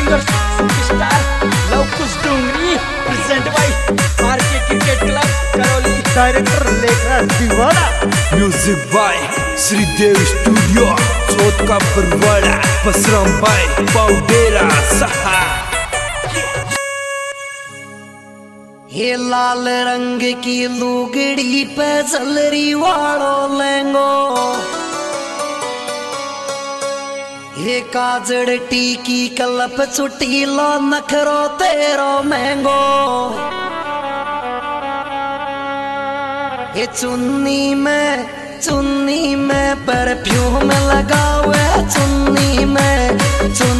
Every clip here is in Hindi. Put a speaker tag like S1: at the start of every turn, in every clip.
S1: सिंगर सुपरस्टार लव कुछ Dungri present by RK cricket club Karauli
S2: director Lekhraj Deewana
S3: music by Shridev studio Chauth ka Barwara Basram bye पाउडेरा सहा
S4: ये लाल रंग की लुगड़ी पे जलरी वालो लेंगो ये काजड़ टीकी कलप चुटीला नखरो तेरो महंगो। ये चुन्नी में चुन्नी में, परफ्यूम लगावे चुन्नी में, चुन्नी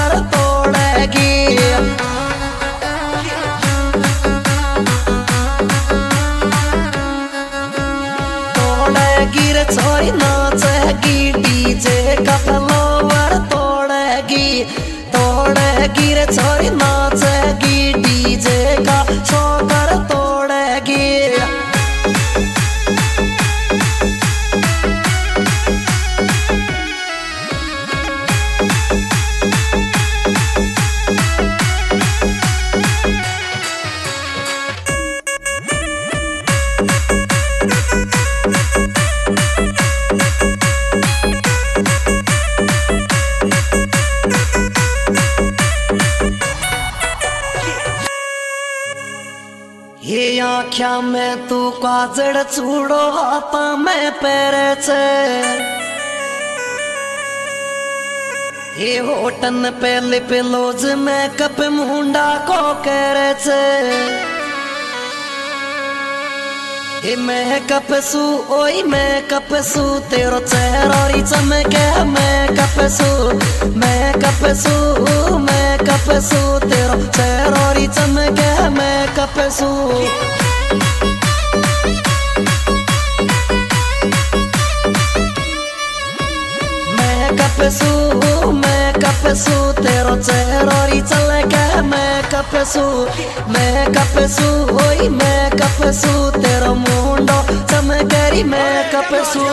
S4: ये आख्या, में तू काजड़ चूड़ो हाथा में पैरे छे ये होटन पे लिप लोज में कप मुंडा को करे मैं कपसू ओई मैं कपसू तेरो चेहरोरी चमके मैं कपसू मैं कपसू मैं कपसू तेरो चेहरोरी चमके कपसू कपसू मैं कपसू तेरो चेहरोरी चलके मैं कपसू मैं कपसू ओई मैं कपसू तेरो मुंडो चमकेरी मैं कपसू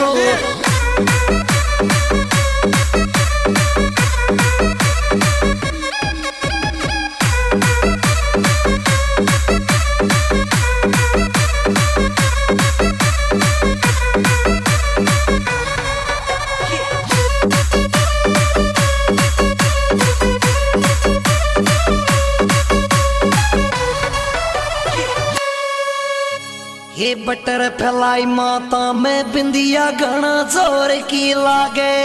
S4: ये बटर फैलाई माता, में बिंदिया घना ज़ोर की लागे।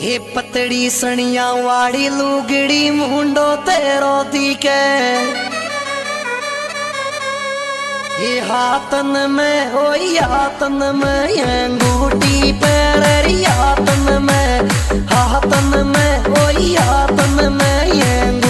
S4: ये पतड़ी सणिया वाड़ी लुगड़ी मुंडो तेरो दिखे ये हाथन में हो हाथन में अंगूठी पैर हाथन में हाथन में हो हाथन में अंगूठी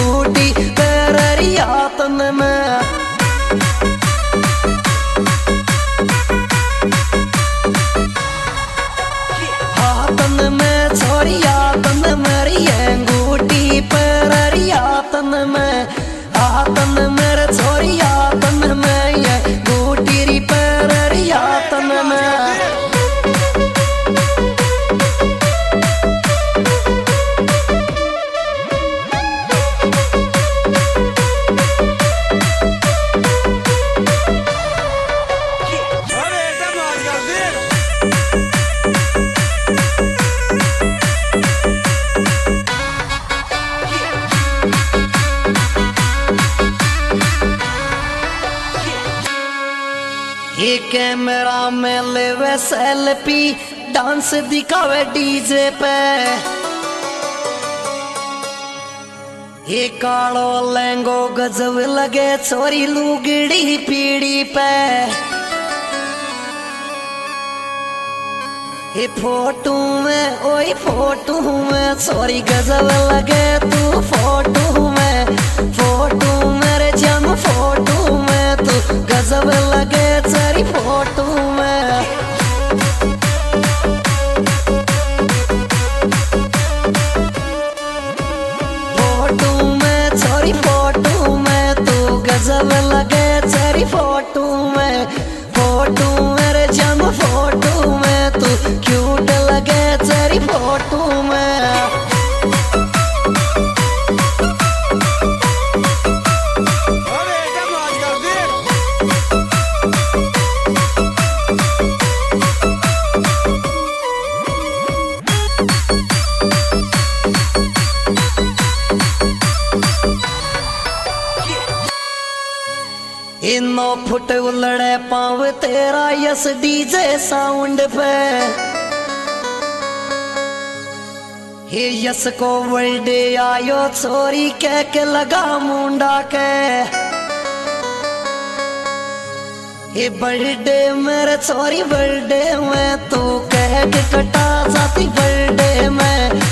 S4: आतन में कैमरा में लेवे सेल्फी डांस दिखावे डीजे पे। ये कालो लहंगो गजब लगे छोरी लुगड़ी पीड़ी पे। ये फ़ोटो में, ओए फ़ोटो में सॉरी गजब लगे, तू फ़ोटो इनो फुट उलड़े पाव, तेरा यस डीजे साउंड पे। हे यस को वर्ल्डे आयो छोरी कह के लगा मुंडा के। हे बर्थडे मेरे छोरी बर्थडे में तू कह के कटा जाती, बर्थडे में।